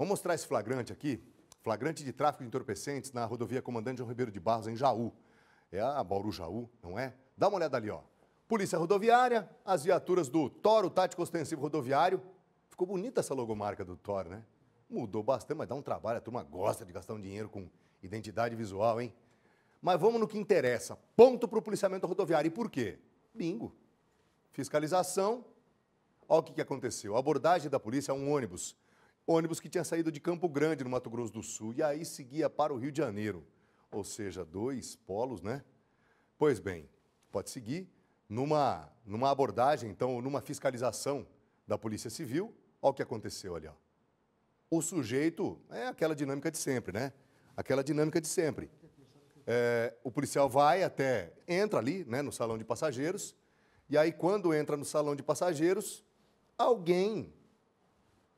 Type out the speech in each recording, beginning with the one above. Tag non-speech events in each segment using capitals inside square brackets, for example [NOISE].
Vamos mostrar esse flagrante aqui. Flagrante de tráfico de entorpecentes na rodovia Comandante João Ribeiro de Barros, em Jaú. É a Bauru Jaú, não é? Dá uma olhada ali, ó. Polícia Rodoviária, as viaturas do Toro Tático Ostensivo Rodoviário. Ficou bonita essa logomarca do Toro, né? Mudou bastante, mas dá um trabalho. A turma gosta de gastar um dinheiro com identidade visual, hein? Mas vamos no que interessa. Ponto para o policiamento rodoviário. E por quê? Bingo. Fiscalização. Olha o que, que aconteceu. A abordagem da polícia é um ônibus. Ônibus que tinha saído de Campo Grande, no Mato Grosso do Sul, e aí seguia para o Rio de Janeiro. Ou seja, dois polos, né? Pois bem, pode seguir numa, numa abordagem, então, numa fiscalização da Polícia Civil. Olha o que aconteceu ali, ó o sujeito é aquela dinâmica de sempre, né? Aquela dinâmica de sempre. É, o policial vai até, entra ali, né, no salão de passageiros, e aí quando entra no salão de passageiros, alguém,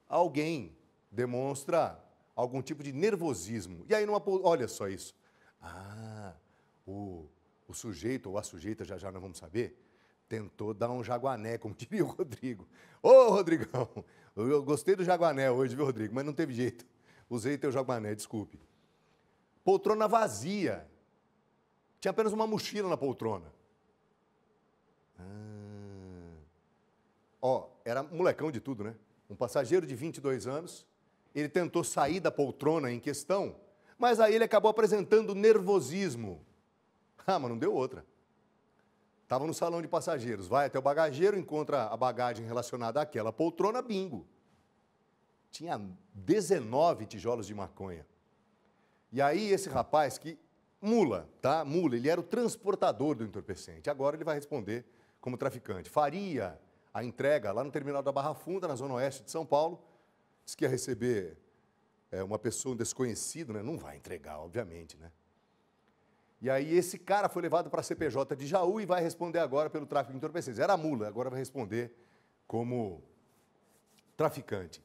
alguém demonstra algum tipo de nervosismo. E aí numa, olha só isso. Ah, o, o sujeito ou a sujeita, já já nós vamos saber, tentou dar um jaguané, como [LAUGHS] diria o Rodrigo. Ô, Rodrigão, eu gostei do jaguané hoje, viu, Rodrigo? Mas não teve jeito. Usei teu jaguané, desculpe. Poltrona vazia. Tinha apenas uma mochila na poltrona. Ah. Ó, era molecão de tudo, né? Um passageiro de 22 anos. Ele tentou sair da poltrona em questão, mas aí ele acabou apresentando nervosismo. Ah, mas não deu outra. Estava no salão de passageiros, vai até o bagageiro, encontra a bagagem relacionada àquela poltrona, bingo. Tinha 19 tijolos de maconha. E aí esse rapaz que mula, tá? Mula, ele era o transportador do entorpecente. Agora ele vai responder como traficante. Faria a entrega lá no terminal da Barra Funda, na zona oeste de São Paulo. Diz que ia receber é, uma pessoa, um desconhecido, né? Não vai entregar, obviamente, né? E aí esse cara foi levado para a CPJ de Jaú e vai responder agora pelo tráfico de entorpecentes. Era mula, agora vai responder como traficante.